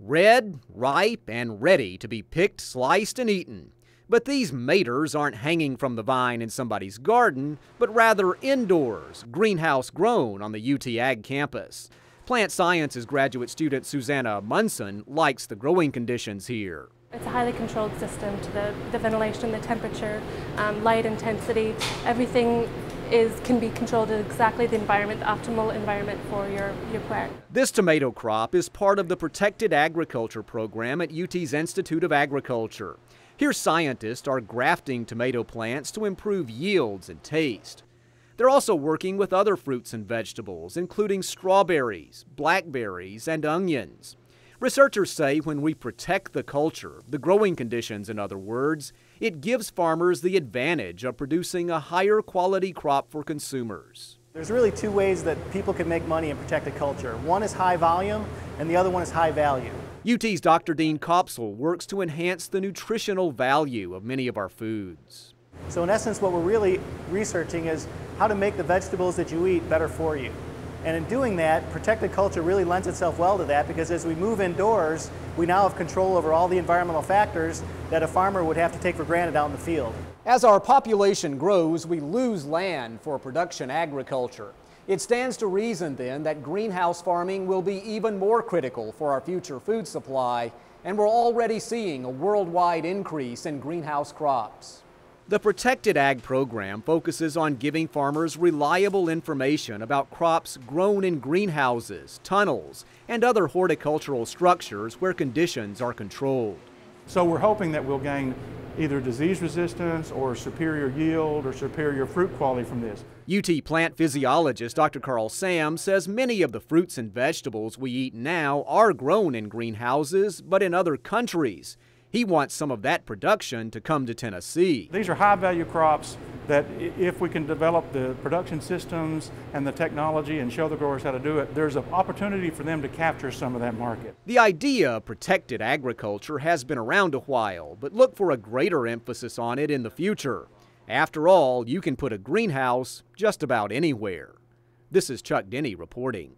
Red, ripe, and ready to be picked, sliced, and eaten. But these maters aren't hanging from the vine in somebody's garden, but rather indoors, greenhouse grown on the UT Ag campus. Plant Sciences graduate student Susanna Munson likes the growing conditions here. It's a highly controlled system to the, the ventilation, the temperature, um, light intensity, everything is can be controlled in exactly the environment, the optimal environment for your, your plant. This tomato crop is part of the Protected Agriculture program at UT's Institute of Agriculture. Here scientists are grafting tomato plants to improve yields and taste. They're also working with other fruits and vegetables, including strawberries, blackberries, and onions. Researchers say when we protected culture, the growing conditions in other words, it gives farmers the advantage of producing a higher quality crop for consumers. There's really two ways that people can make money and protected culture. One is high volume and the other one is high value. UT's Dr. Dean Kopsell works to enhance the nutritional value of many of our foods. So in essence what we're really researching is how to make the vegetables that you eat better for you. And in doing that, protected culture really lends itself well to that because as we move indoors, we now have control over all the environmental factors that a farmer would have to take for granted out in the field. As our population grows, we lose land for production agriculture. It stands to reason then that greenhouse farming will be even more critical for our future food supply, and we're already seeing a worldwide increase in greenhouse crops. The Protected Ag program focuses on giving farmers reliable information about crops grown in greenhouses, tunnels, and other horticultural structures where conditions are controlled. So we're hoping that we'll gain either disease resistance or superior yield or superior fruit quality from this. UT plant physiologist Dr. Carl Sam says many of the fruits and vegetables we eat now are grown in greenhouses, but in other countries. He wants some of that production to come to Tennessee. These are high value crops that if we can develop the production systems and the technology and show the growers how to do it, there's an opportunity for them to capture some of that market. The idea of protected agriculture has been around a while, but look for a greater emphasis on it in the future. After all, you can put a greenhouse just about anywhere. This is Chuck Denny reporting.